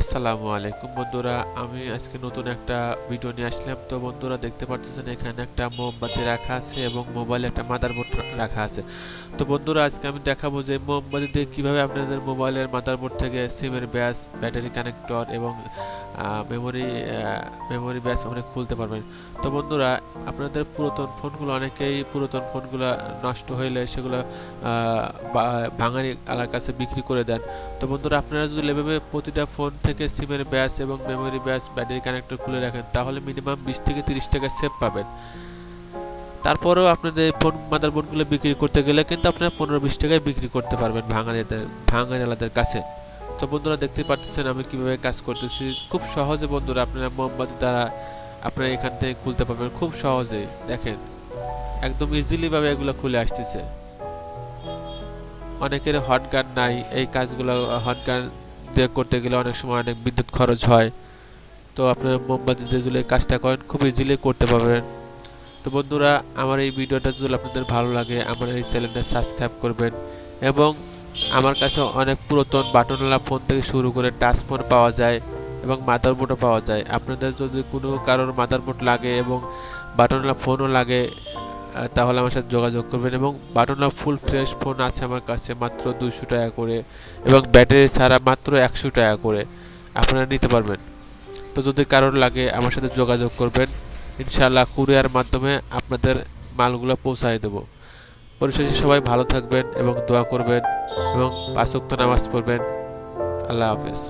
আসসালামু আলাইকুম বন্ধুরা, আমি আজকে নতুন একটা ভিডিও নিয়ে আসলাম। তো বন্ধুরা, দেখতে পাচ্ছেন এখানে একটা মোমবাতি রাখা আছে এবং মোবাইলে একটা মাদারবোর্ড রাখা আছে। তো বন্ধুরা, আজকে আমি দেখাবো যে মোমবাতি দিয়ে কীভাবে আপনাদের মোবাইলের মাদারবোর্ড থেকে সিমের ব্যাস, ব্যাটারি কানেক্টর এবং মেমোরি মেমোরি ব্যাস আপনি খুলতে পারবেন। তো বন্ধুরা, আপনাদের পুরাতন ফোনগুলো, অনেকেই পুরাতন ফোনগুলো নষ্ট হইলে সেগুলো ভাঙারি আলার কাছে বিক্রি করে দেন। তো বন্ধুরা, আপনারা যদি এভাবে প্রতিটা ফোন থেকে সিমের ব্যাস এবং মেমোরি ব্যাস ব্যাটারি কানেক্টর খুলে রাখেন, তাহলে মিনিমাম বিশ থেকে তিরিশ টাকা সেভ পাবেন। তারপরেও আপনাদের ফোন মাদারবোর্ডগুলো বিক্রি করতে গেলে কিন্তু আপনারা পনেরো বিশ টাকায় বিক্রি করতে পারবেন ভাঙারিদের ভাঙারিওয়ালাদের কাছে। তো বন্ধুরা দেখতে পাচ্ছেন আমি কীভাবে কাজ করতেছি। খুব সহজে বন্ধুরা আপনারা মোমবাতি দ্বারা আপনারা এখান থেকে খুলতে পারবেন, খুব সহজেই। দেখেন, একদম ইজিলি ভাবে এগুলো খুলে আসতেছে। অনেকের হট গান নাই, এই কাজগুলো হট গান দিয়ে করতে গেলে অনেক সময় অনেক বিদ্যুৎ খরচ হয়। তো আপনারা মোমবাতি যে জুলে কাজটা করেন, খুব ইজিলি করতে পারবেন। তো বন্ধুরা, আমার এই ভিডিওটা যদি আপনাদের ভালো লাগে, আমার এই চ্যানেলটা সাবস্ক্রাইব করবেন এবং আমার কাছে অনেক পুরাতন বাটনওয়ালা ফোন থেকে শুরু করে টাচ ফোন পাওয়া যায় এবং মাদারবোর্ডও পাওয়া যায়। আপনাদের যদি কোনো কারোর মাদারবোর্ড লাগে এবং বাটনওয়ালা ফোনও লাগে তাহলে আমার সাথে যোগাযোগ করবেন এবং বাটনওয়ালা ফুল ফ্রেশ ফোন আছে আমার কাছে মাত্র দুশো টাকা করে এবং ব্যাটারি ছাড়া মাত্র একশো টাকা করে আপনারা নিতে পারবেন। তো যদি কারোর লাগে আমার সাথে যোগাযোগ করবেন, ইনশাআল্লাহ কুরিয়ার মাধ্যমে আপনাদের মালগুলো পৌঁছায় দেবো। পরিশেষে সবাই ভালো থাকবেন এবং দোয়া করবেন এবং পাঁচক্ত নামাজ পড়বেন। আল্লাহ হাফেজ।